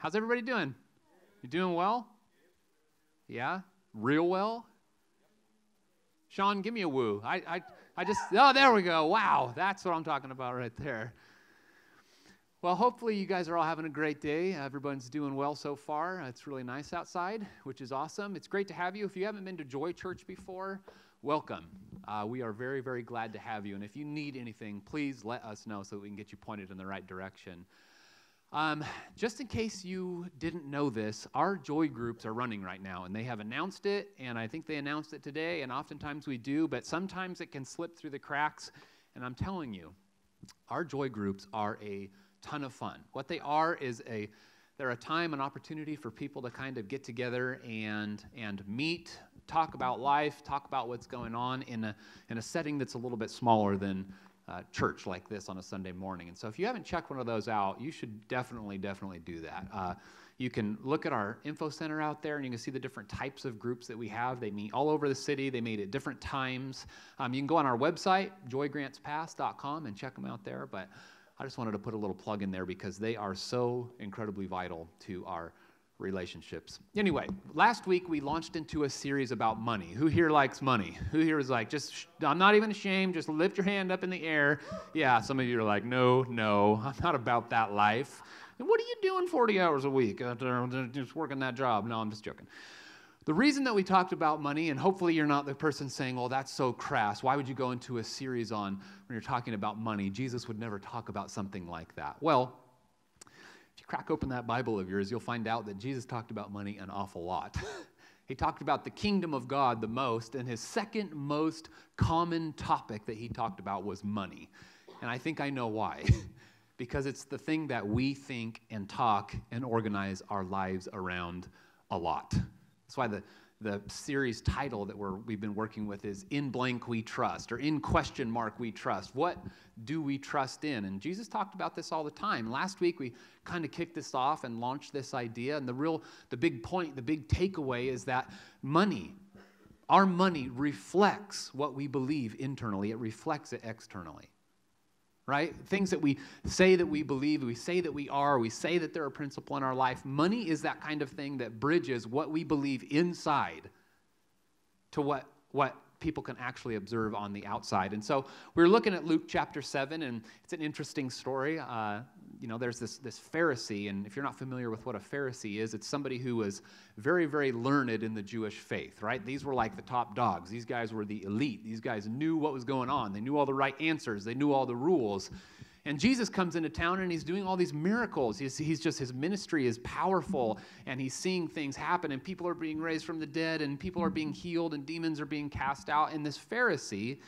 How's everybody doing? You doing well? Yeah? Real well? Sean, give me a woo. I, I, I just, oh, there we go. Wow, that's what I'm talking about right there. Well, hopefully, you guys are all having a great day. Everyone's doing well so far. It's really nice outside, which is awesome. It's great to have you. If you haven't been to Joy Church before, welcome. Uh, we are very, very glad to have you. And if you need anything, please let us know so we can get you pointed in the right direction. Um, just in case you didn't know this, our joy groups are running right now, and they have announced it, and I think they announced it today, and oftentimes we do, but sometimes it can slip through the cracks. And I'm telling you, our joy groups are a ton of fun. What they are is a they're a time and opportunity for people to kind of get together and and meet, talk about life, talk about what's going on in a in a setting that's a little bit smaller than uh, church like this on a Sunday morning. And so, if you haven't checked one of those out, you should definitely, definitely do that. Uh, you can look at our info center out there and you can see the different types of groups that we have. They meet all over the city, they meet at different times. Um, you can go on our website, joygrantspass.com, and check them out there. But I just wanted to put a little plug in there because they are so incredibly vital to our relationships. Anyway, last week we launched into a series about money. Who here likes money? Who here is like, just, I'm not even ashamed, just lift your hand up in the air. Yeah, some of you are like, no, no, I'm not about that life. And what are you doing 40 hours a week? Uh, just working that job. No, I'm just joking. The reason that we talked about money, and hopefully you're not the person saying, oh, that's so crass. Why would you go into a series on when you're talking about money? Jesus would never talk about something like that. Well, crack open that Bible of yours, you'll find out that Jesus talked about money an awful lot. he talked about the kingdom of God the most, and his second most common topic that he talked about was money. And I think I know why. because it's the thing that we think and talk and organize our lives around a lot. That's why the the series title that we're, we've been working with is In Blank We Trust or In Question Mark We Trust. What do we trust in? And Jesus talked about this all the time. Last week we kind of kicked this off and launched this idea. And the real, the big point, the big takeaway is that money, our money reflects what we believe internally, it reflects it externally right? Things that we say that we believe, we say that we are, we say that they're a principle in our life. Money is that kind of thing that bridges what we believe inside to what, what people can actually observe on the outside. And so we're looking at Luke chapter 7, and it's an interesting story. Uh, you know, there's this, this Pharisee, and if you're not familiar with what a Pharisee is, it's somebody who was very, very learned in the Jewish faith, right? These were like the top dogs. These guys were the elite. These guys knew what was going on. They knew all the right answers. They knew all the rules. And Jesus comes into town and he's doing all these miracles. He's, he's just, his ministry is powerful and he's seeing things happen and people are being raised from the dead and people are being healed and demons are being cast out. And this Pharisee,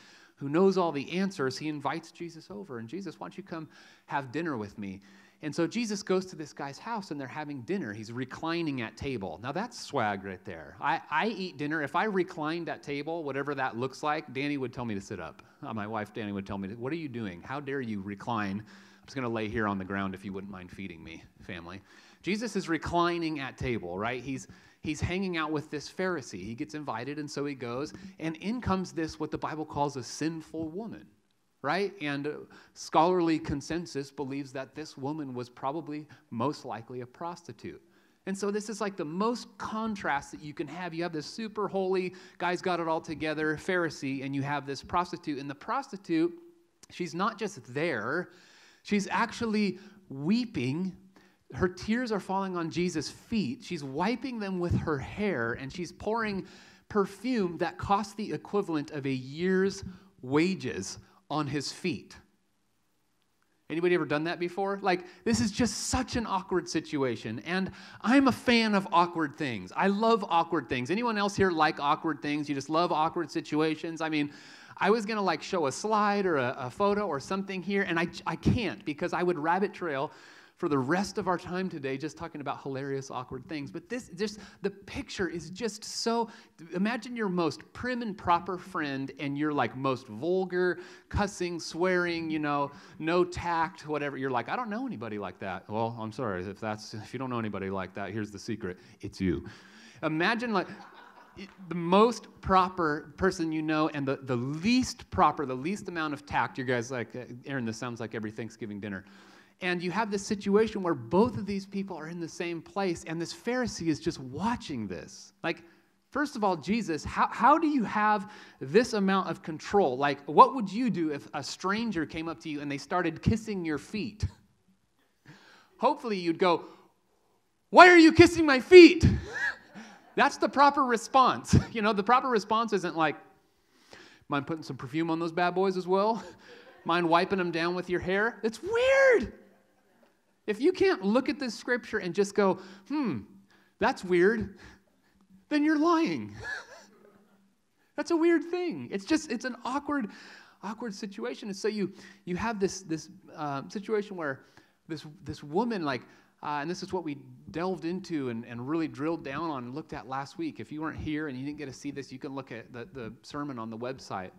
who knows all the answers, he invites Jesus over. And Jesus, why don't you come have dinner with me? And so Jesus goes to this guy's house and they're having dinner. He's reclining at table. Now that's swag right there. I, I eat dinner. If I reclined at table, whatever that looks like, Danny would tell me to sit up. Uh, my wife, Danny, would tell me, What are you doing? How dare you recline? I'm just going to lay here on the ground if you wouldn't mind feeding me, family. Jesus is reclining at table, right? He's he's hanging out with this Pharisee. He gets invited, and so he goes. And in comes this, what the Bible calls a sinful woman, right? And scholarly consensus believes that this woman was probably most likely a prostitute. And so this is like the most contrast that you can have. You have this super holy, guy's got it all together, Pharisee, and you have this prostitute. And the prostitute, she's not just there, she's actually weeping her tears are falling on Jesus' feet. She's wiping them with her hair, and she's pouring perfume that cost the equivalent of a year's wages on his feet. Anybody ever done that before? Like, this is just such an awkward situation. And I'm a fan of awkward things. I love awkward things. Anyone else here like awkward things? You just love awkward situations? I mean, I was gonna like show a slide or a, a photo or something here, and I, I can't because I would rabbit trail for the rest of our time today just talking about hilarious, awkward things. But this, just the picture is just so. Imagine your most prim and proper friend, and you're like most vulgar, cussing, swearing, you know, no tact, whatever. You're like, I don't know anybody like that. Well, I'm sorry if that's if you don't know anybody like that. Here's the secret: it's you. Imagine like the most proper person you know and the, the least proper, the least amount of tact. You guys like, uh, Aaron, this sounds like every Thanksgiving dinner And you have this situation where both of these people are in the same place, and this Pharisee is just watching this. Like, first of all, Jesus, how, how do you have this amount of control? Like, what would you do if a stranger came up to you and they started kissing your feet? Hopefully, you'd go, Why are you kissing my feet? That's the proper response. You know, the proper response isn't like, Mind putting some perfume on those bad boys as well? Mind wiping them down with your hair? It's weird. If you can't look at this scripture and just go, hmm, that's weird, then you're lying. that's a weird thing. It's just, it's an awkward, awkward situation. And so you, you have this, this uh, situation where this, this woman, like, uh, and this is what we delved into and, and really drilled down on and looked at last week. If you weren't here and you didn't get to see this, you can look at the, the sermon on the website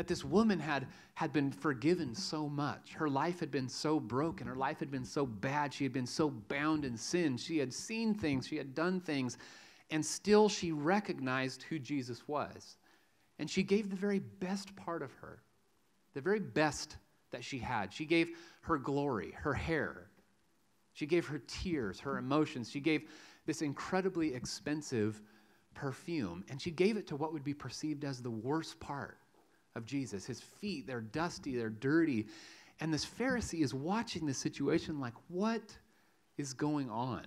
that this woman had, had been forgiven so much. Her life had been so broken. Her life had been so bad. She had been so bound in sin. She had seen things. She had done things. And still, she recognized who Jesus was. And she gave the very best part of her, the very best that she had. She gave her glory, her hair. She gave her tears, her emotions. She gave this incredibly expensive perfume. And she gave it to what would be perceived as the worst part of Jesus. His feet, they're dusty, they're dirty. And this Pharisee is watching this situation like, what is going on?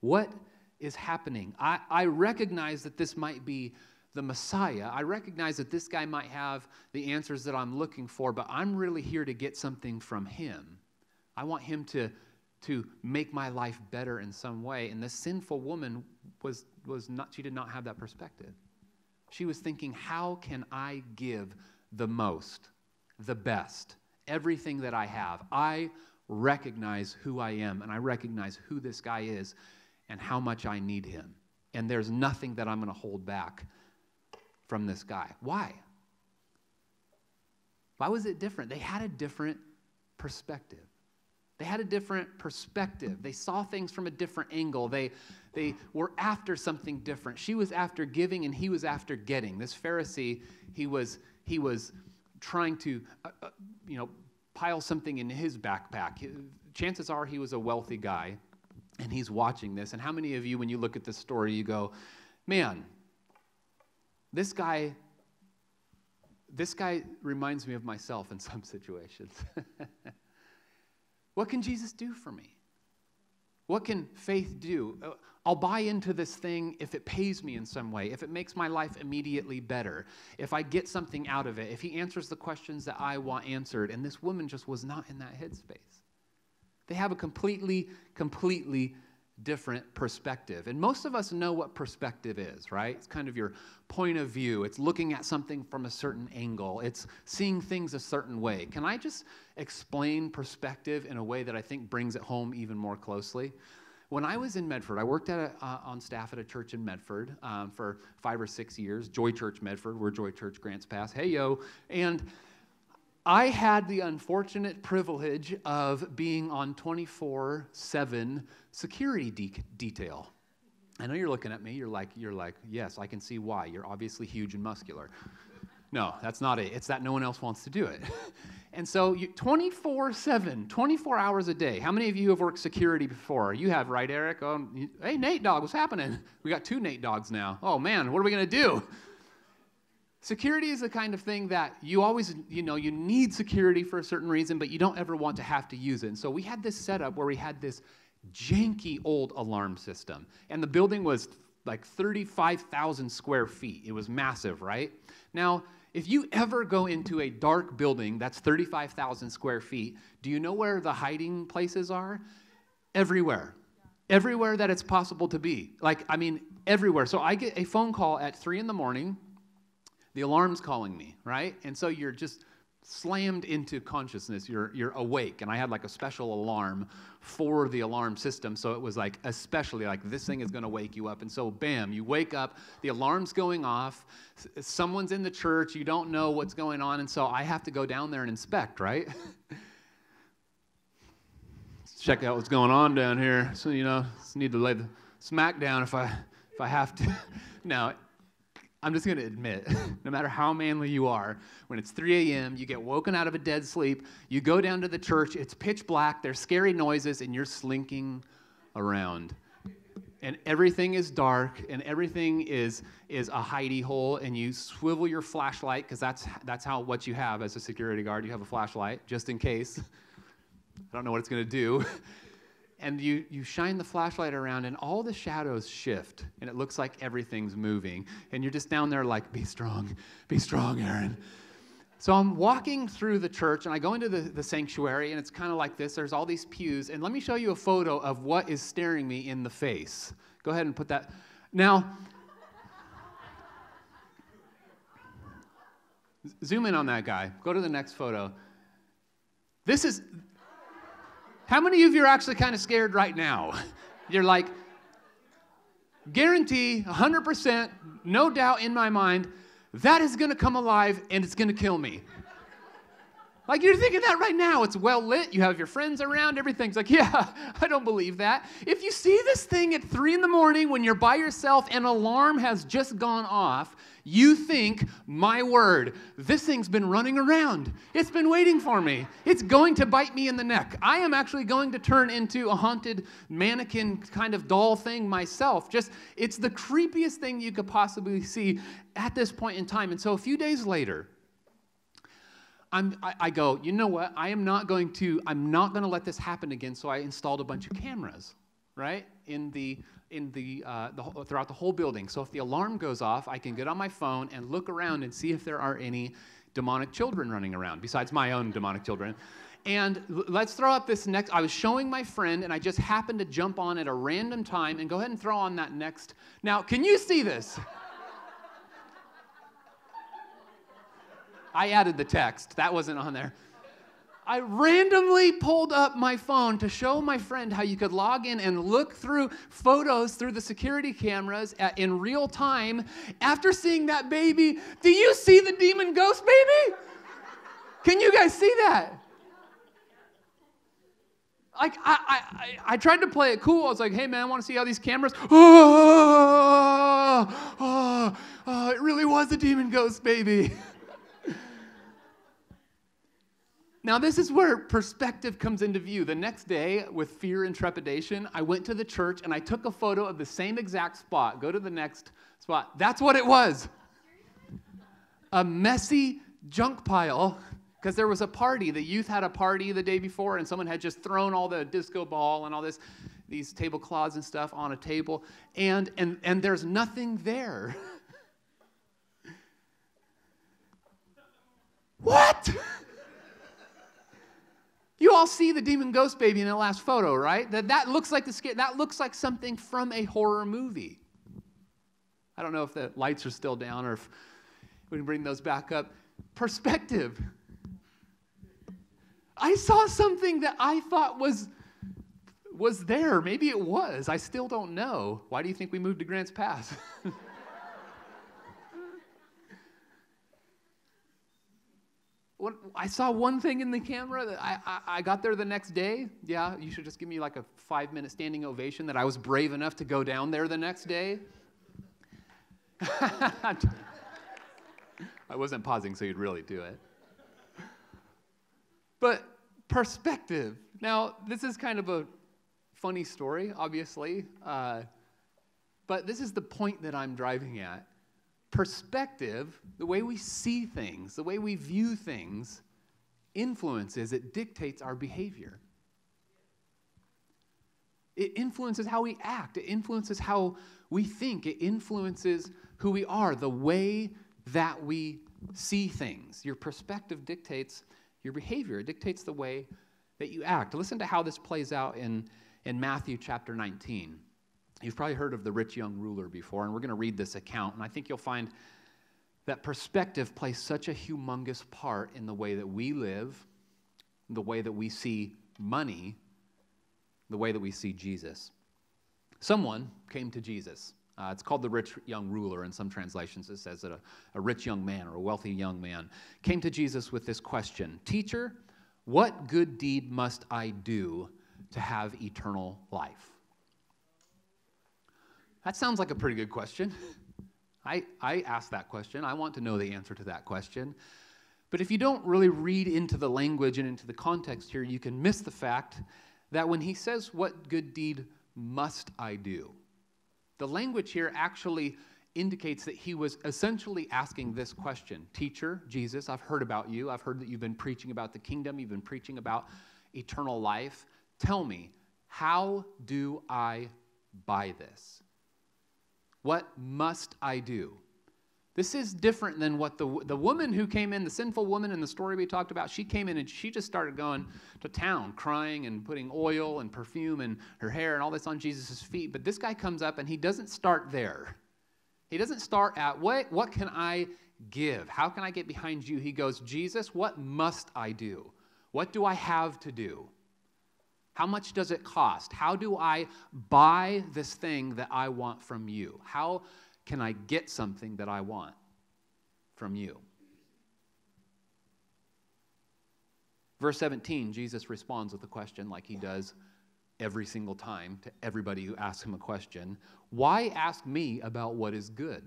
What is happening? I, I recognize that this might be the Messiah. I recognize that this guy might have the answers that I'm looking for, but I'm really here to get something from him. I want him to, to make my life better in some way. And the sinful woman was, was not, she did not have that perspective. She was thinking, how can I give the most, the best, everything that I have. I recognize who I am and I recognize who this guy is and how much I need him. And there's nothing that I'm going to hold back from this guy. Why? Why was it different? They had a different perspective. They had a different perspective. They saw things from a different angle. They, they were after something different. She was after giving and he was after getting. This Pharisee, he was, he was trying to, uh, uh, you know, pile something in his backpack. Chances are he was a wealthy guy, and he's watching this. And how many of you, when you look at this story, you go, man, this guy, this guy reminds me of myself in some situations. what can Jesus do for me? What can faith do? I'll buy into this thing if it pays me in some way, if it makes my life immediately better, if I get something out of it, if he answers the questions that I want answered. And this woman just was not in that headspace. They have a completely, completely different perspective. And most of us know what perspective is, right? It's kind of your point of view. It's looking at something from a certain angle. It's seeing things a certain way. Can I just explain perspective in a way that I think brings it home even more closely? When I was in Medford, I worked a, uh, on staff at a church in Medford um, for five or six years, Joy Church Medford, where Joy Church Grants Pass. Hey, yo. And I had the unfortunate privilege of being on 24 7 security de- detail. I know you're looking at me. You're like, you're like, yes, I can see why. You're obviously huge and muscular. No, that's not it. It's that no one else wants to do it. And so 24 7, 24 hours a day. How many of you have worked security before? You have, right, Eric? Oh, hey, Nate Dog, what's happening? We got two Nate Dogs now. Oh, man, what are we going to do? Security is the kind of thing that you always, you know, you need security for a certain reason, but you don't ever want to have to use it. And so we had this setup where we had this janky old alarm system. And the building was like 35,000 square feet. It was massive, right? Now, if you ever go into a dark building that's 35,000 square feet, do you know where the hiding places are? Everywhere. Everywhere that it's possible to be. Like, I mean, everywhere. So I get a phone call at three in the morning. The alarm's calling me, right? And so you're just slammed into consciousness. You're, you're awake. And I had like a special alarm for the alarm system. So it was like, especially like this thing is going to wake you up. And so, bam, you wake up, the alarm's going off, someone's in the church, you don't know what's going on. And so I have to go down there and inspect, right? Check out what's going on down here. So, you know, need to lay the smack down if I, if I have to. now, I'm just going to admit, no matter how manly you are, when it's 3 a.m., you get woken out of a dead sleep, you go down to the church, it's pitch black, there's scary noises, and you're slinking around. And everything is dark, and everything is, is a hidey hole, and you swivel your flashlight, because that's, that's how what you have as a security guard. You have a flashlight, just in case. I don't know what it's going to do. And you, you shine the flashlight around and all the shadows shift and it looks like everything's moving and you're just down there like be strong be strong aaron. So i'm walking through the church and i go into the, the sanctuary and it's kind of like this. There's all these pews and let me show you a photo of what is staring me in the face. Go ahead and put that now zoom in on that guy. Go to the next photo. This is how many of you are actually kind of scared right now? You're like, guarantee, 100%, no doubt in my mind, that is going to come alive and it's going to kill me. Like you're thinking that right now. It's well lit. You have your friends around. Everything's like, yeah, I don't believe that. If you see this thing at three in the morning when you're by yourself, an alarm has just gone off, you think, my word, this thing's been running around. It's been waiting for me. It's going to bite me in the neck. I am actually going to turn into a haunted mannequin kind of doll thing myself. Just, it's the creepiest thing you could possibly see at this point in time. And so a few days later, I'm, I, I go, you know what? I am not going to, I'm not going to let this happen again. So I installed a bunch of cameras, right, in the in the, uh, the, throughout the whole building. So if the alarm goes off, I can get on my phone and look around and see if there are any demonic children running around besides my own demonic children. And let's throw up this next. I was showing my friend, and I just happened to jump on at a random time and go ahead and throw on that next. Now, can you see this? I added the text, that wasn't on there. I randomly pulled up my phone to show my friend how you could log in and look through photos through the security cameras at, in real time. After seeing that baby, do you see the demon ghost baby? Can you guys see that? Like, I, I, I tried to play it cool. I was like, hey, man, I want to see how these cameras. Oh, oh, oh, it really was a demon ghost baby. Now, this is where perspective comes into view. The next day, with fear and trepidation, I went to the church and I took a photo of the same exact spot. Go to the next spot. That's what it was a messy junk pile because there was a party. The youth had a party the day before, and someone had just thrown all the disco ball and all this, these tablecloths and stuff on a table, and, and, and there's nothing there. what? You all see the demon ghost baby in the last photo, right? That, that looks like the scare, that looks like something from a horror movie. I don't know if the lights are still down or if we can bring those back up. Perspective. I saw something that I thought was was there. Maybe it was. I still don't know. Why do you think we moved to Grants Pass? I saw one thing in the camera that I, I, I, got there the next day. Yeah, you should just give me like a five minute standing ovation that I was brave enough to go down there the next day. I wasn't pausing so you'd really do it. But perspective. Now, this is kind of a funny story, obviously, uh, but this is the point that I'm driving at perspective, the way we see things, the way we view things, influences, it dictates our behavior. It influences how we act, it influences how we think, it influences who we are, the way that we see things. Your perspective dictates your behavior, it dictates the way that you act. Listen to how this plays out in, in Matthew chapter 19. You've probably heard of the rich young ruler before, and we're going to read this account, and I think you'll find that perspective plays such a humongous part in the way that we live, the way that we see money, the way that we see Jesus. Someone came to Jesus. Uh, it's called the rich young ruler. In some translations, it says that a, a rich young man or a wealthy young man came to Jesus with this question Teacher, what good deed must I do to have eternal life? That sounds like a pretty good question. I, I ask that question. I want to know the answer to that question. But if you don't really read into the language and into the context here, you can miss the fact that when he says, What good deed must I do? The language here actually indicates that he was essentially asking this question Teacher, Jesus, I've heard about you. I've heard that you've been preaching about the kingdom, you've been preaching about eternal life. Tell me, how do I buy this? What must I do? This is different than what the, the woman who came in, the sinful woman in the story we talked about, she came in and she just started going to town, crying and putting oil and perfume and her hair and all this on Jesus' feet. But this guy comes up and he doesn't start there. He doesn't start at, what, what can I give? How can I get behind you? He goes, Jesus, what must I do? What do I have to do? How much does it cost? How do I buy this thing that I want from you? How can I get something that I want from you? Verse 17, Jesus responds with a question like he does every single time to everybody who asks him a question Why ask me about what is good?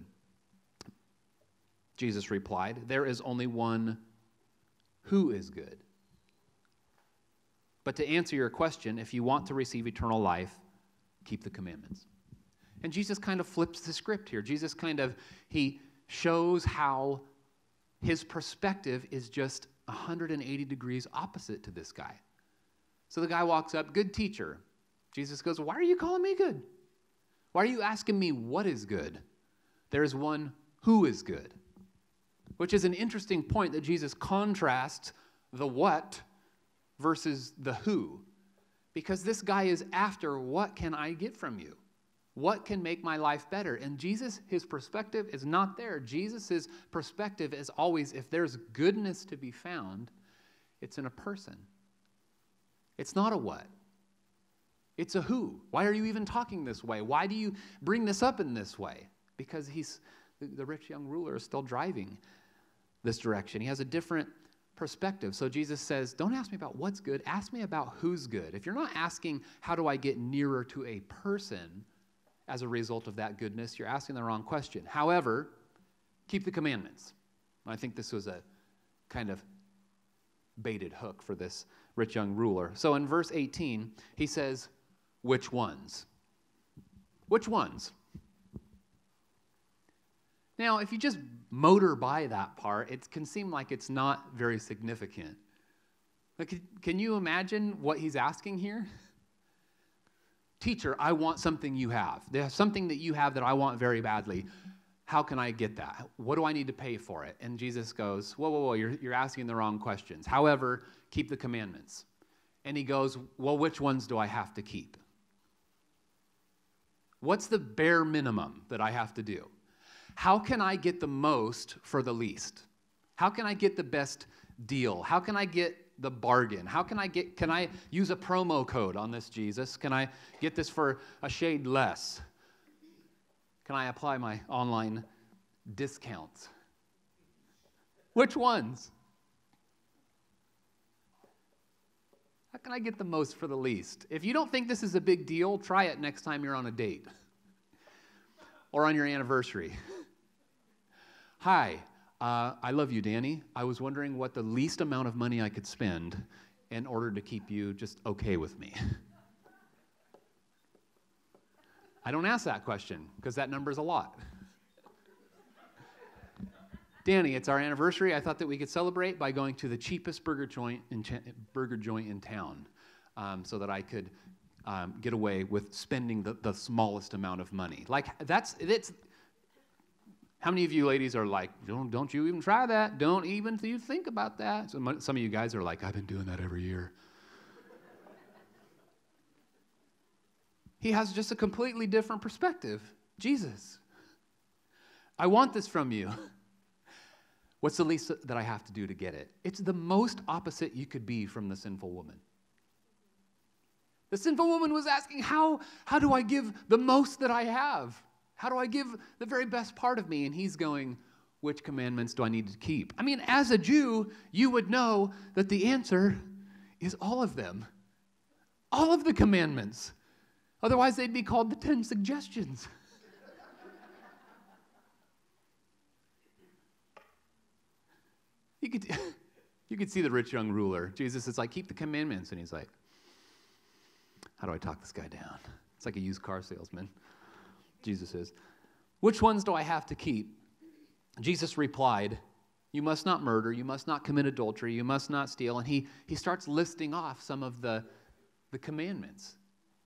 Jesus replied, There is only one who is good. But to answer your question, if you want to receive eternal life, keep the commandments. And Jesus kind of flips the script here. Jesus kind of he shows how his perspective is just 180 degrees opposite to this guy. So the guy walks up, good teacher. Jesus goes, Why are you calling me good? Why are you asking me what is good? There is one who is good, which is an interesting point that Jesus contrasts the what versus the who, because this guy is after what can I get from you? What can make my life better? And Jesus, his perspective is not there. Jesus' perspective is always if there's goodness to be found, it's in a person. It's not a what. It's a who. Why are you even talking this way? Why do you bring this up in this way? Because he's the rich young ruler is still driving this direction. He has a different perspective. So Jesus says, Don't ask me about what's good, ask me about who's good. If you're not asking, How do I get nearer to a person? as a result of that goodness, you're asking the wrong question. However, keep the commandments. I think this was a kind of baited hook for this rich young ruler. So in verse 18, he says, Which ones? Which ones? Now, if you just motor by that part, it can seem like it's not very significant. Like, can you imagine what he's asking here? Teacher, I want something you have. There's something that you have that I want very badly. How can I get that? What do I need to pay for it? And Jesus goes, Whoa, whoa, whoa, you're, you're asking the wrong questions. However, keep the commandments. And he goes, Well, which ones do I have to keep? What's the bare minimum that I have to do? How can I get the most for the least? How can I get the best deal? How can I get the bargain? How can I get, can I use a promo code on this, Jesus? Can I get this for a shade less? Can I apply my online discounts? Which ones? How can I get the most for the least? If you don't think this is a big deal, try it next time you're on a date or on your anniversary. Hi, uh, I love you, Danny. I was wondering what the least amount of money I could spend in order to keep you just okay with me. I don't ask that question because that number is a lot. Danny, it's our anniversary. I thought that we could celebrate by going to the cheapest burger joint in, burger joint in town um, so that I could um, get away with spending the, the smallest amount of money. Like, that's, it's, how many of you ladies are like, don't, don't you even try that? Don't even you think about that? Some, some of you guys are like, I've been doing that every year. he has just a completely different perspective. Jesus, I want this from you. What's the least that I have to do to get it? It's the most opposite you could be from the sinful woman. The sinful woman was asking, How, how do I give the most that I have? How do I give the very best part of me? And he's going, Which commandments do I need to keep? I mean, as a Jew, you would know that the answer is all of them, all of the commandments. Otherwise, they'd be called the 10 suggestions. you, could, you could see the rich young ruler. Jesus is like, Keep the commandments. And he's like, How do I talk this guy down? It's like a used car salesman. Jesus is. Which ones do I have to keep? Jesus replied, You must not murder, you must not commit adultery, you must not steal. And he, he starts listing off some of the, the commandments.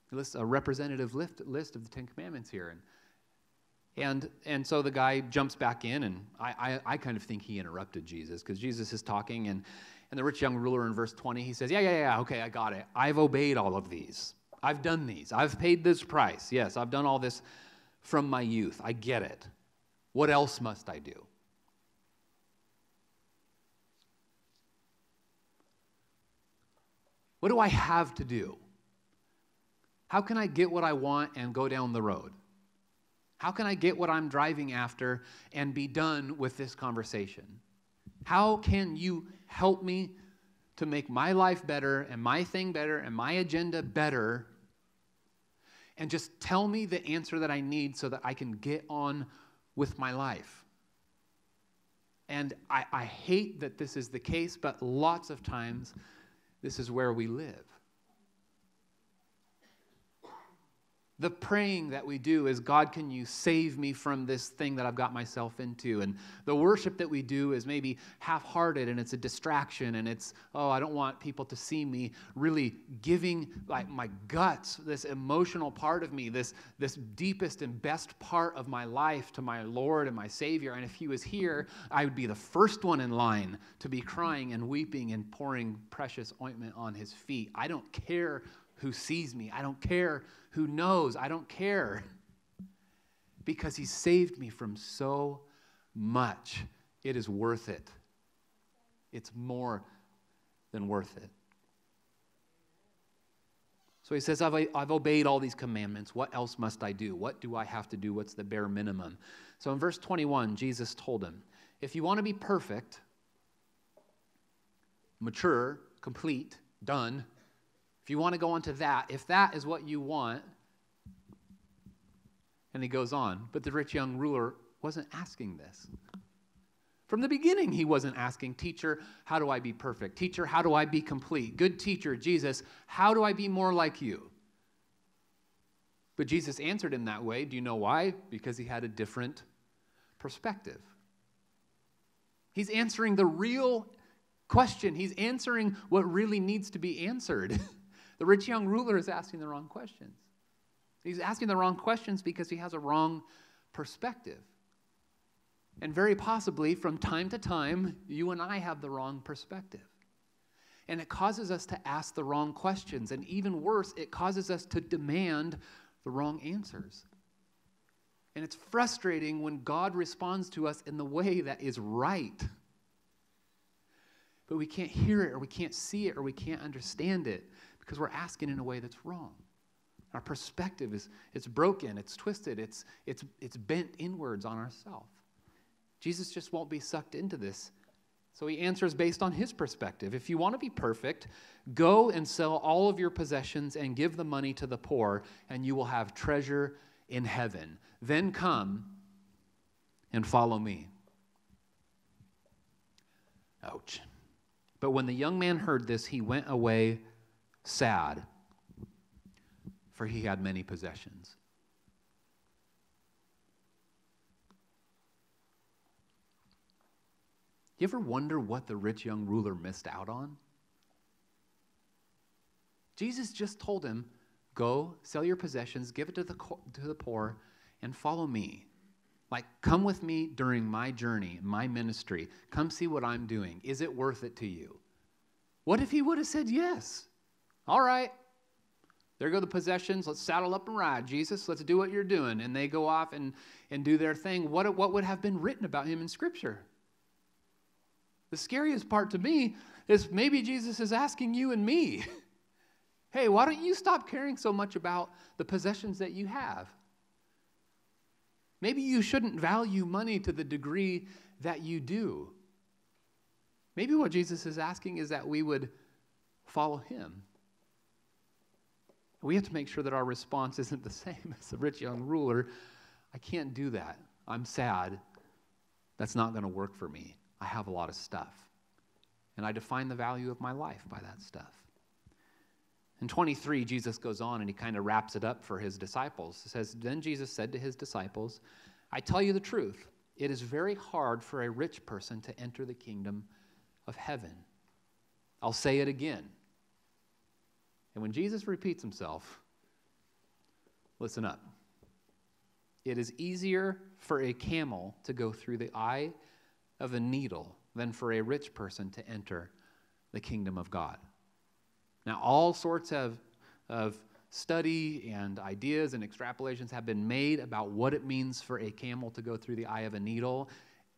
He lists a representative list, list of the Ten Commandments here. And, and, and so the guy jumps back in, and I, I, I kind of think he interrupted Jesus because Jesus is talking, and, and the rich young ruler in verse 20, he says, Yeah, yeah, yeah, okay, I got it. I've obeyed all of these. I've done these. I've paid this price. Yes, I've done all this from my youth. I get it. What else must I do? What do I have to do? How can I get what I want and go down the road? How can I get what I'm driving after and be done with this conversation? How can you help me to make my life better and my thing better and my agenda better and just tell me the answer that I need so that I can get on with my life. And I, I, hate that this is the case, but lots of times this is where we live. The praying that we do is God, can you save me from this thing that I've got myself into? And the worship that we do is maybe half hearted and it's a distraction and it's, oh, I don't want people to see me really giving like my guts, this emotional part of me, this, this deepest and best part of my life to my Lord and my Savior. And if He was here, I would be the first one in line to be crying and weeping and pouring precious ointment on His feet. I don't care who sees me. I don't care who knows. I don't care. Because he saved me from so much. It is worth it. It's more than worth it. So he says, I've, I've obeyed all these commandments. What else must I do? What do I have to do? What's the bare minimum? So in verse 21, Jesus told him, If you want to be perfect, mature, complete, done, you want to go on to that, if that is what you want, and he goes on, but the rich young ruler wasn't asking this. From the beginning, he wasn't asking, Teacher, how do I be perfect? Teacher, how do I be complete? Good teacher, Jesus, how do I be more like you? But Jesus answered him that way. Do you know why? Because he had a different perspective. He's answering the real question, he's answering what really needs to be answered. The rich young ruler is asking the wrong questions. He's asking the wrong questions because he has a wrong perspective. And very possibly, from time to time, you and I have the wrong perspective. And it causes us to ask the wrong questions. And even worse, it causes us to demand the wrong answers. And it's frustrating when God responds to us in the way that is right. But we can't hear it, or we can't see it, or we can't understand it because we're asking in a way that's wrong. Our perspective is it's broken, it's twisted, it's, it's, it's bent inwards on ourselves. Jesus just won't be sucked into this. So he answers based on his perspective. If you want to be perfect, go and sell all of your possessions and give the money to the poor, and you will have treasure in heaven. Then come and follow me. Ouch. But when the young man heard this, he went away sad, for he had many possessions. You ever wonder what the rich young ruler missed out on? Jesus just told him, Go, sell your possessions, give it to the, to the poor, and follow me. Like, come with me during my journey, my ministry. Come see what I'm doing. Is it worth it to you? What if he would have said yes? All right. There go the possessions. Let's saddle up and ride, Jesus. Let's do what you're doing. And they go off and, and do their thing. What, what would have been written about him in Scripture? The scariest part to me is maybe Jesus is asking you and me, hey, why don't you stop caring so much about the possessions that you have? Maybe you shouldn't value money to the degree that you do. Maybe what Jesus is asking is that we would follow him. We have to make sure that our response isn't the same as the rich young ruler. I can't do that. I'm sad. That's not going to work for me. I have a lot of stuff. And I define the value of my life by that stuff. In 23, Jesus goes on and he kind of wraps it up for his disciples. He says, Then Jesus said to his disciples, I tell you the truth. It is very hard for a rich person to enter the kingdom of heaven. I'll say it again. And when Jesus repeats himself, listen up. It is easier for a camel to go through the eye of a needle than for a rich person to enter the kingdom of God. Now, all sorts of, of study and ideas and extrapolations have been made about what it means for a camel to go through the eye of a needle,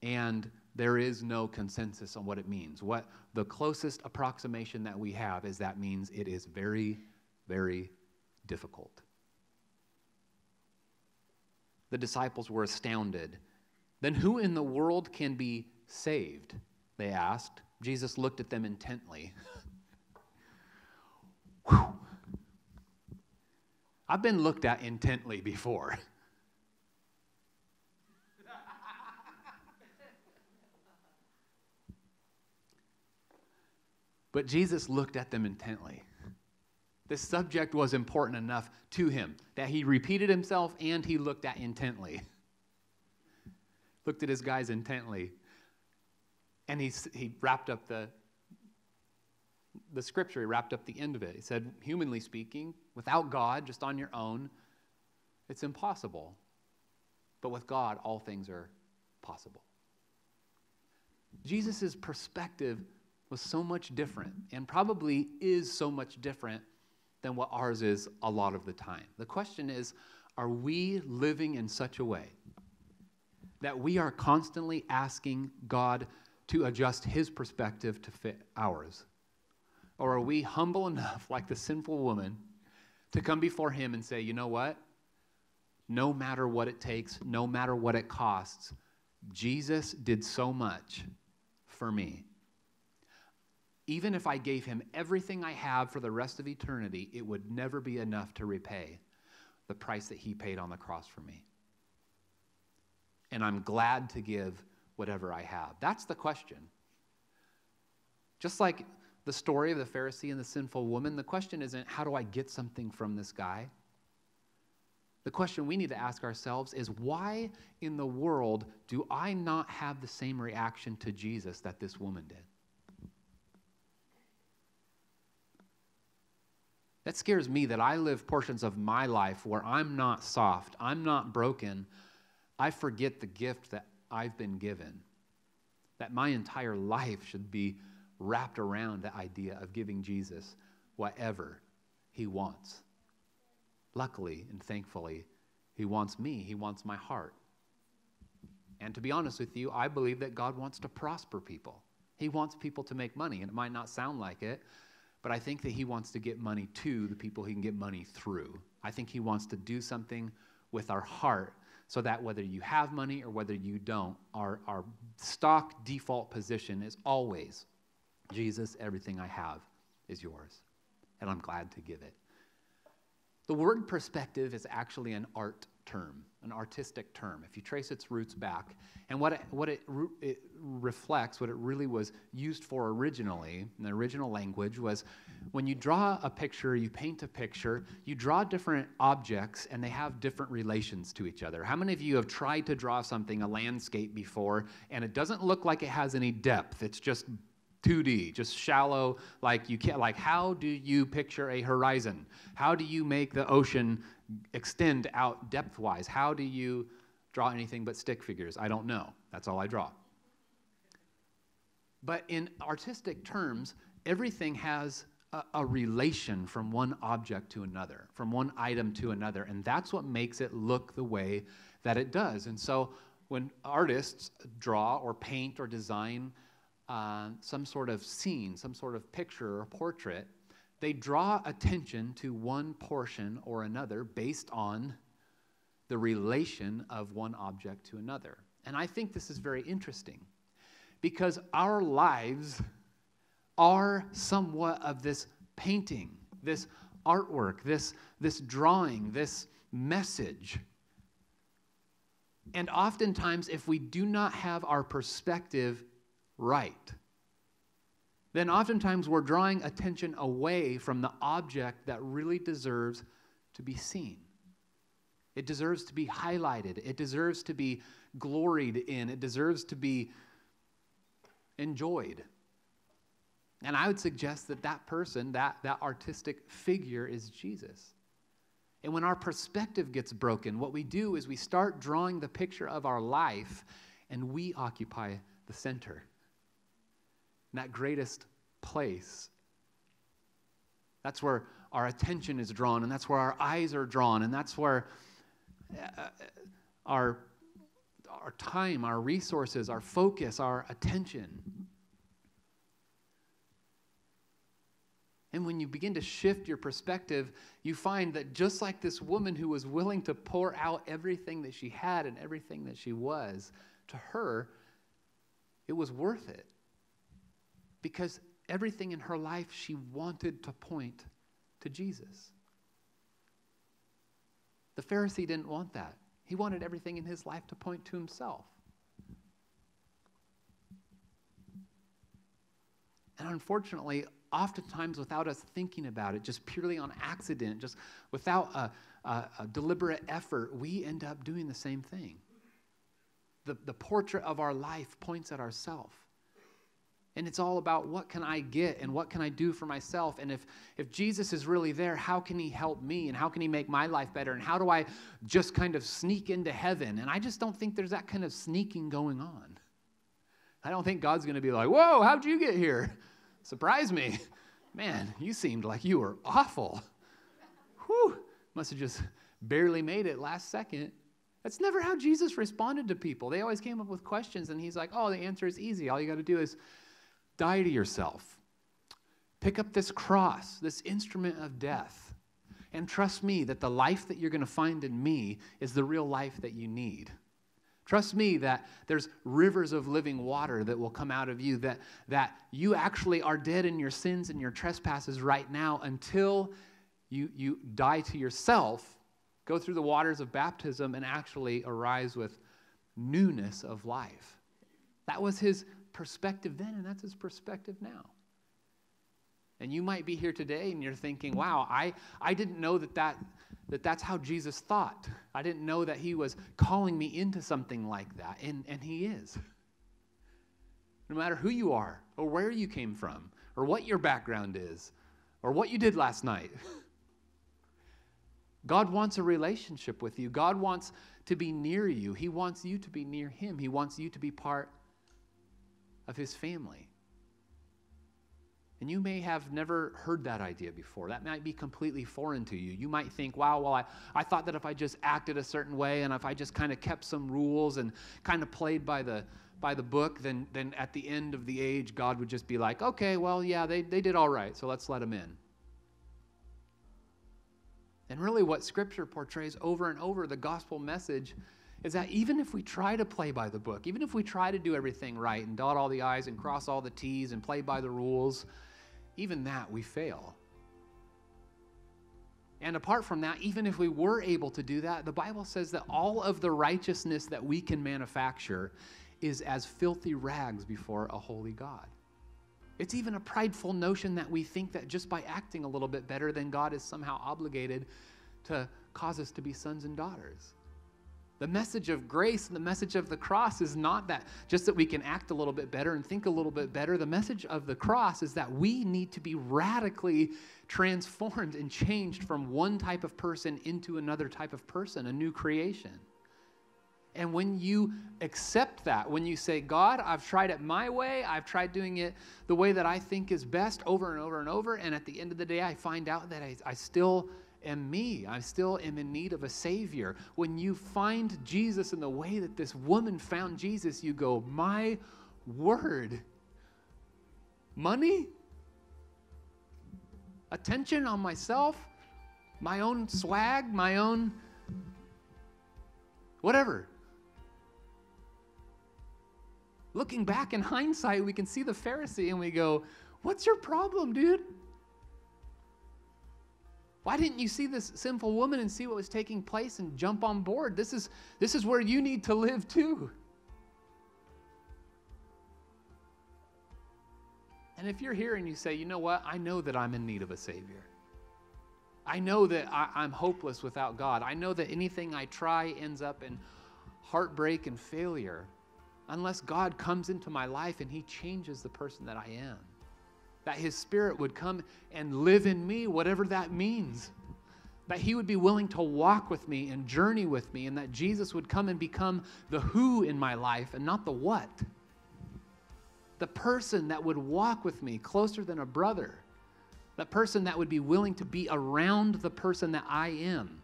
and there is no consensus on what it means. What the closest approximation that we have is that means it is very, very difficult. The disciples were astounded. Then who in the world can be saved? They asked. Jesus looked at them intently. I've been looked at intently before. but Jesus looked at them intently. This subject was important enough to him that he repeated himself and he looked at intently. looked at his guys intently. And he, he wrapped up the, the scripture, he wrapped up the end of it. He said, humanly speaking, without God, just on your own, it's impossible. But with God, all things are possible. Jesus' perspective was so much different and probably is so much different than what ours is a lot of the time. The question is are we living in such a way that we are constantly asking God to adjust his perspective to fit ours? Or are we humble enough, like the sinful woman, to come before Him and say, you know what? No matter what it takes, no matter what it costs, Jesus did so much for me. Even if I gave Him everything I have for the rest of eternity, it would never be enough to repay the price that He paid on the cross for me. And I'm glad to give whatever I have. That's the question. Just like the story of the Pharisee and the sinful woman, the question isn't, how do I get something from this guy? The question we need to ask ourselves is, why in the world do I not have the same reaction to Jesus that this woman did? That scares me that I live portions of my life where I'm not soft, I'm not broken. I forget the gift that I've been given. That my entire life should be wrapped around the idea of giving Jesus whatever he wants. Luckily and thankfully, he wants me, he wants my heart. And to be honest with you, I believe that God wants to prosper people. He wants people to make money, and it might not sound like it, but I think that He wants to get money to the people He can get money through. I think He wants to do something with our heart so that whether you have money or whether you don't, our, our stock default position is always Jesus, everything I have is yours, and I'm glad to give it. The word perspective is actually an art term, an artistic term, if you trace its roots back. And what it, what it, it, reflects, what it really was used for originally, in the original language, was when you draw a picture, you paint a picture, you draw different objects and they have different relations to each other. How many of you have tried to draw something, a landscape, before, and it doesn't look like it has any depth? It's just 2D, just shallow, like you can't, like, how do you picture a horizon? How do you make the ocean extend out depth wise? How do you draw anything but stick figures? I don't know. That's all I draw. But in artistic terms, everything has a, a, relation from one object to another, from one item to another, and that's what makes it look the way that it does. And so when artists draw or paint or design, uh, some sort of scene, some sort of picture or portrait, they draw attention to one portion or another based on the relation of one object to another. And I think this is very interesting because our lives are somewhat of this painting, this artwork, this, this drawing, this message. And oftentimes, if we do not have our perspective right. Then oftentimes we're drawing attention away from the object that really deserves to be seen. It deserves to be highlighted. It deserves to be gloried in. It deserves to be enjoyed. And I would suggest that that person, that, that artistic figure, is Jesus. And when our perspective gets broken, what we do is we start drawing the picture of our life and we occupy the center. That greatest place. That's where our attention is drawn, and that's where our eyes are drawn, and that's where uh, our, our time, our resources, our focus, our attention. And when you begin to shift your perspective, you find that just like this woman who was willing to pour out everything that she had and everything that she was, to her, it was worth it. Because everything in her life she wanted to point to Jesus. The Pharisee didn't want that. He wanted everything in his life to point to himself. And unfortunately, oftentimes without us thinking about it, just purely on accident, just without a, a, a deliberate effort, we end up doing the same thing. The, the portrait of our life points at ourselves. And it's all about what can I get and what can I do for myself. And if, if Jesus is really there, how can he help me and how can he make my life better? And how do I just kind of sneak into heaven? And I just don't think there's that kind of sneaking going on. I don't think God's going to be like, whoa, how'd you get here? Surprise me. Man, you seemed like you were awful. Whew, must have just barely made it last second. That's never how Jesus responded to people. They always came up with questions, and he's like, oh, the answer is easy. All you got to do is die to yourself. Pick up this cross, this instrument of death, and trust me that the life that you're going to find in me is the real life that you need. Trust me that there's rivers of living water that will come out of you, that, that you actually are dead in your sins and your trespasses right now until you, you die to yourself, go through the waters of baptism, and actually arise with newness of life. That was his perspective then, and that's his perspective now. And you might be here today and you're thinking, wow, I, I didn't know that, that, that that's how Jesus thought. I didn't know that he was calling me into something like that. And, and he is. No matter who you are, or where you came from, or what your background is, or what you did last night. God wants a relationship with you. God wants to be near you. He wants you to be near Him. He wants you to be part of his family. And you may have never heard that idea before. That might be completely foreign to you. You might think, wow, well, I, I thought that if I just acted a certain way and if I just kind of kept some rules and kind of played by the, by the book, then, then at the end of the age, God would just be like, okay, well, yeah, they, they did all right, so let's let them in. And really, what Scripture portrays over and over, the gospel message, is that even if we try to play by the book, even if we try to do everything right and dot all the I's and cross all the T's and play by the rules, even that we fail. And apart from that, even if we were able to do that, the Bible says that all of the righteousness that we can manufacture is as filthy rags before a holy God. It's even a prideful notion that we think that just by acting a little bit better, than God is somehow obligated to cause us to be sons and daughters. The message of grace and the message of the cross is not that just that we can act a little bit better and think a little bit better. The message of the cross is that we need to be radically transformed and changed from one type of person into another type of person, a new creation. And when you accept that, when you say, God, I've tried it my way, I've tried doing it the way that I think is best over and over and over, and at the end of the day, I find out that I, I still am me. I still am in need of a Savior. When you find Jesus in the way that this woman found Jesus, you go, My word. Money? Attention on myself? My own swag? My own whatever. Looking back in hindsight, we can see the Pharisee and we go, What's your problem, dude? Why didn't you see this sinful woman and see what was taking place and jump on board? This is, this is where you need to live too. And if you're here and you say, you know what, I know that I'm in need of a Savior. I know that I, am hopeless without God. I know that anything I try ends up in heartbreak and failure unless God comes into my life and He changes the person that I am. That His Spirit would come and live in me, whatever that means. That He would be willing to walk with me and journey with me, and that Jesus would come and become the who in my life and not the what. The person that would walk with me closer than a brother. The person that would be willing to be around the person that I am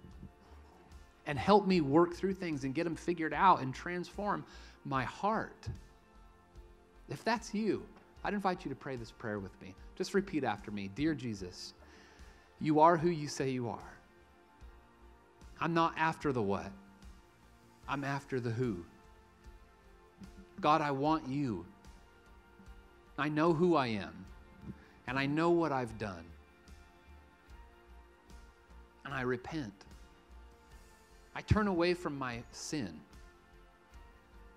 and help me work through things and get them figured out and transform my heart. If that's you, I'd invite you to pray this prayer with me. Just repeat after me Dear Jesus, you are who you say you are. I'm not after the what, I'm after the who. God, I want you. I know who I am, and I know what I've done. And I repent. I turn away from my sin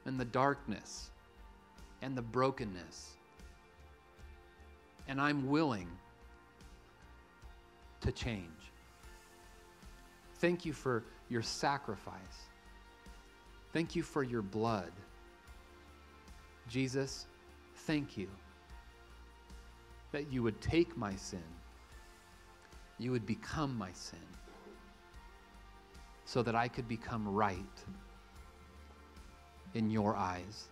and the darkness and the brokenness. And I'm willing to change. Thank you for your sacrifice. Thank you for your blood. Jesus, thank you that you would take my sin, you would become my sin, so that I could become right in your eyes.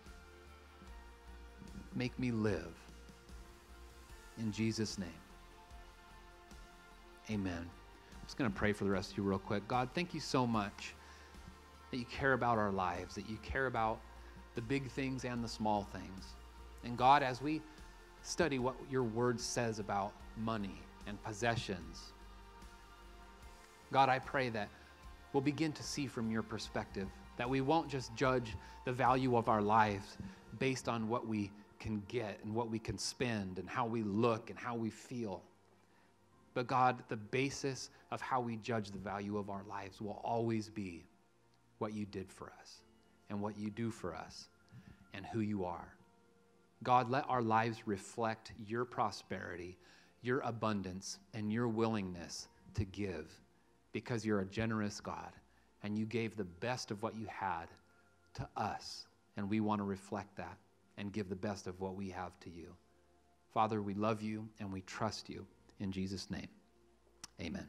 Make me live. In Jesus' name. Amen. I'm just going to pray for the rest of you real quick. God, thank you so much that you care about our lives, that you care about the big things and the small things. And God, as we study what your word says about money and possessions, God, I pray that we'll begin to see from your perspective that we won't just judge the value of our lives based on what we can get and what we can spend and how we look and how we feel. But God, the basis of how we judge the value of our lives will always be what you did for us and what you do for us and who you are. God, let our lives reflect your prosperity, your abundance, and your willingness to give because you're a generous God and you gave the best of what you had to us. And we want to reflect that and give the best of what we have to you. Father, we love you and we trust you. In Jesus' name, amen.